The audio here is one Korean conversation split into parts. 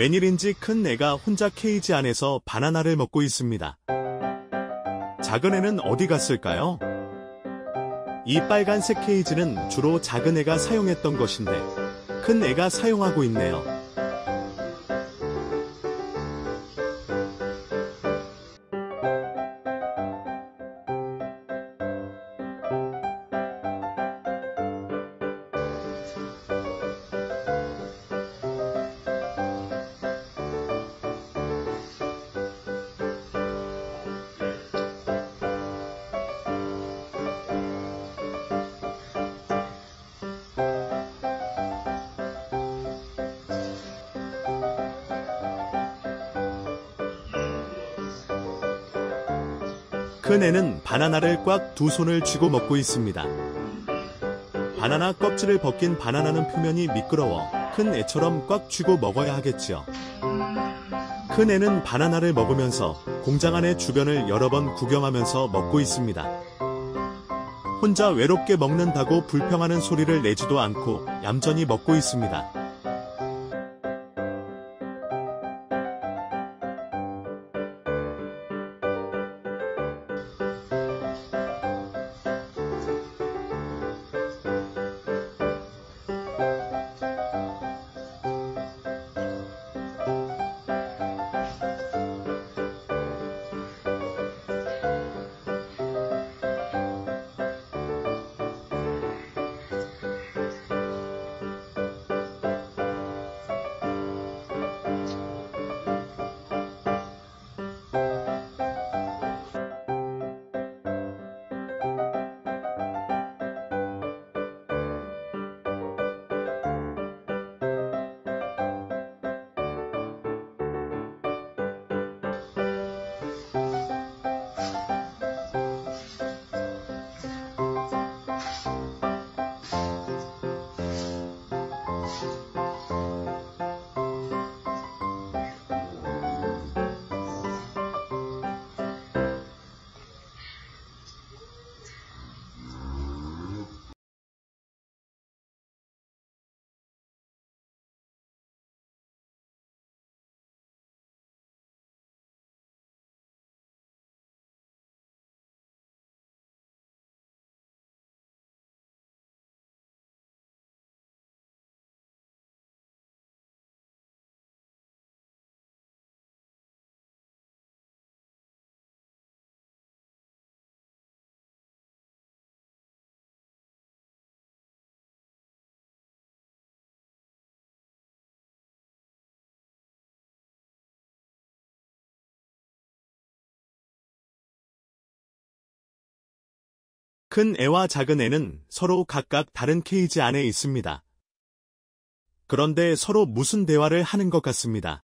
웬일인지 큰 애가 혼자 케이지 안에서 바나나를 먹고 있습니다. 작은 애는 어디 갔을까요? 이 빨간색 케이지는 주로 작은 애가 사용했던 것인데 큰 애가 사용하고 있네요. 큰 애는 바나나를 꽉 두 손을 쥐고 먹고 있습니다. 바나나 껍질을 벗긴 바나나는 표면이 미끄러워 큰 애처럼 꽉 쥐고 먹어야 하겠지요. 큰 애는 바나나를 먹으면서 공장 안의 주변을 여러 번 구경하면서 먹고 있습니다. 혼자 외롭게 먹는다고 불평하는 소리를 내지도 않고 얌전히 먹고 있습니다. 큰 애와 작은 애는 서로 각각 다른 케이지 안에 있습니다. 그런데 서로 무슨 대화를 하는 것 같습니다.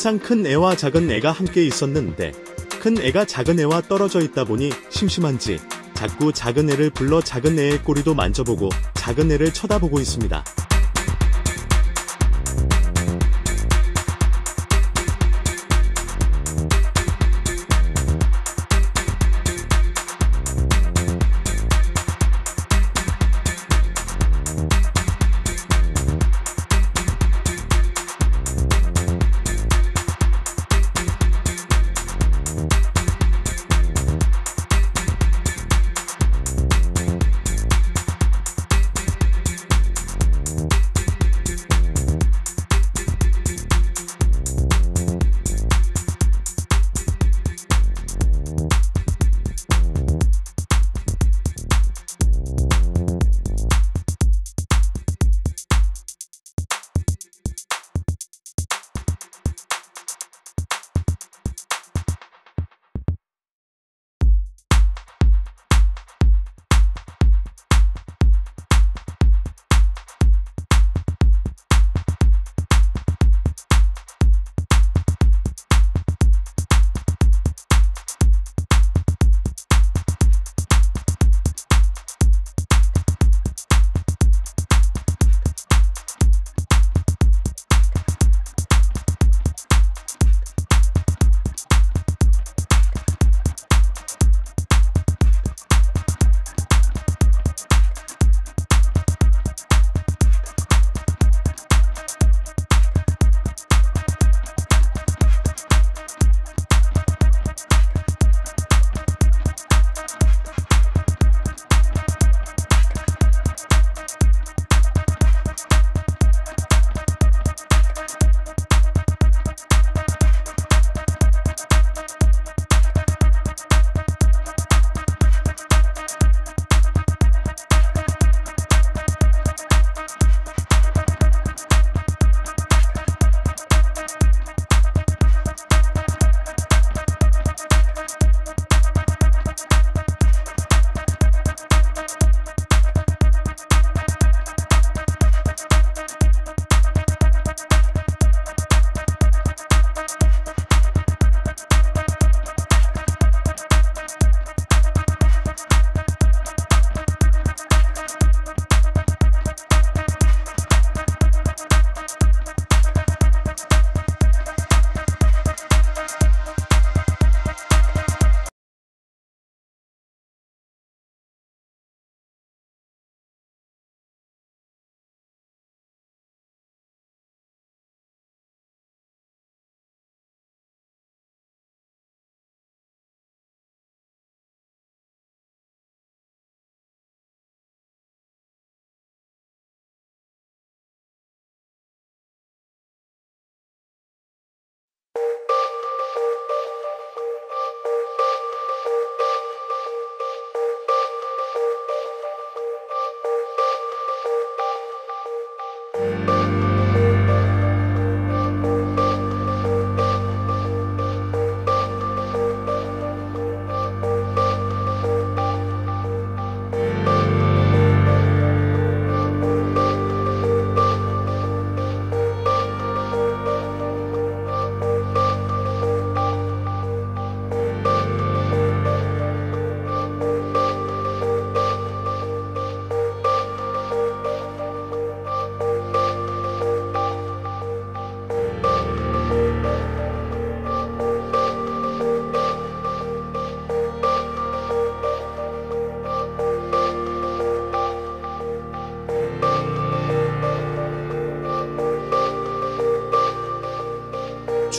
항상 큰 애와 작은 애가 함께 있었는데 큰 애가 작은 애와 떨어져 있다 보니 심심한지 자꾸 작은 애를 불러 작은 애의 꼬리도 만져보고 작은 애를 쳐다보고 있습니다.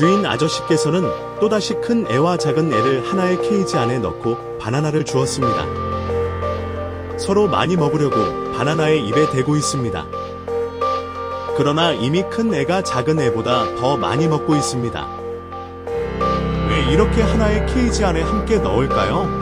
주인 아저씨께서는 또다시 큰 애와 작은 애를 하나의 케이지 안에 넣고 바나나를 주었습니다. 서로 많이 먹으려고 바나나의 입에 대고 있습니다. 그러나 이미 큰 애가 작은 애보다 더 많이 먹고 있습니다. 왜 이렇게 하나의 케이지 안에 함께 넣을까요?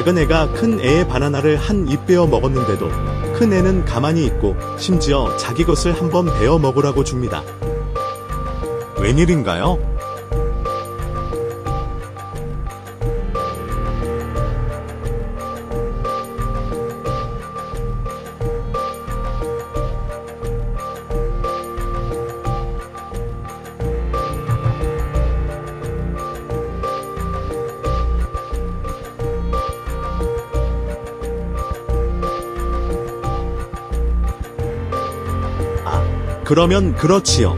작은 애가 큰 애의 바나나를 한 입 베어 먹었는데도 큰 애는 가만히 있고 심지어 자기 것을 한번 베어 먹으라고 줍니다. 웬일인가요? 그러면 그렇지요.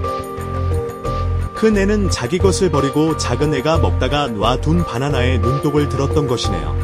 큰 애는 자기 것을 버리고 작은 애가 먹다가 놔둔 바나나에 눈독을 들었던 것이네요.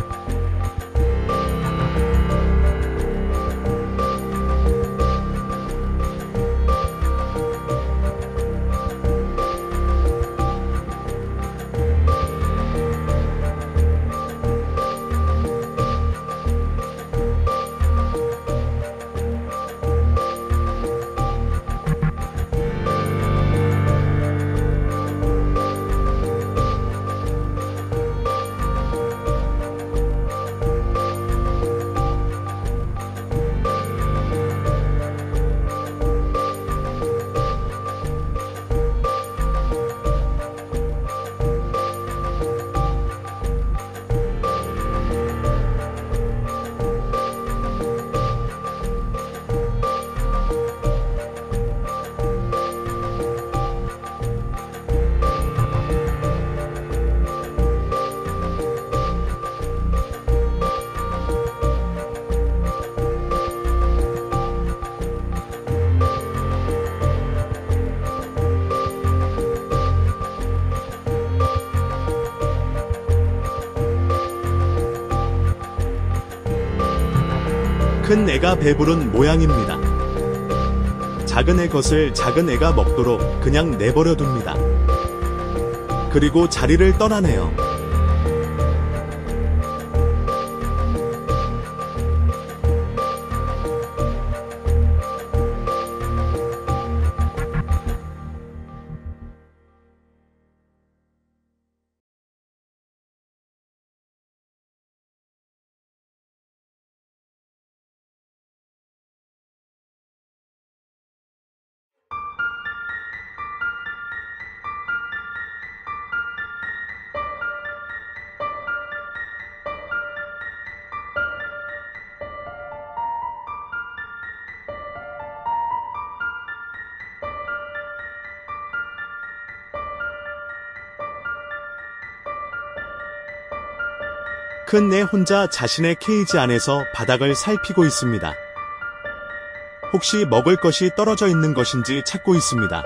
큰 애가 배부른 모양입니다. 작은 애 것을 작은 애가 먹도록 그냥 내버려 둡니다. 그리고 자리를 떠나네요. 큰애 혼자 자신의 케이지 안에서 바닥을 살피고 있습니다. 혹시 먹을 것이 떨어져 있는 것인지 찾고 있습니다.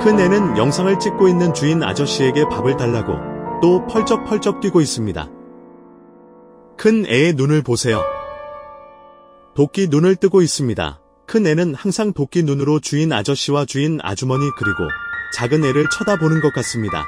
큰 애는 영상을 찍고 있는 주인 아저씨에게 밥을 달라고 또 펄쩍펄쩍 뛰고 있습니다. 큰 애의 눈을 보세요. 도끼 눈을 뜨고 있습니다. 큰 애는 항상 도끼 눈으로 주인 아저씨와 주인 아주머니 그리고 작은 애를 쳐다보는 것 같습니다.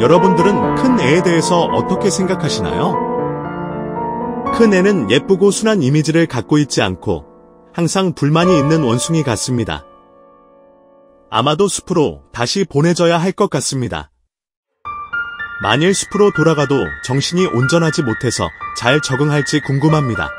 여러분들은 큰 애에 대해서 어떻게 생각하시나요? 큰 애는 예쁘고 순한 이미지를 갖고 있지 않고 항상 불만이 있는 원숭이 같습니다. 아마도 숲으로 다시 보내져야 할 것 같습니다. 만일 숲으로 돌아가도 정신이 온전하지 못해서 잘 적응할지 궁금합니다.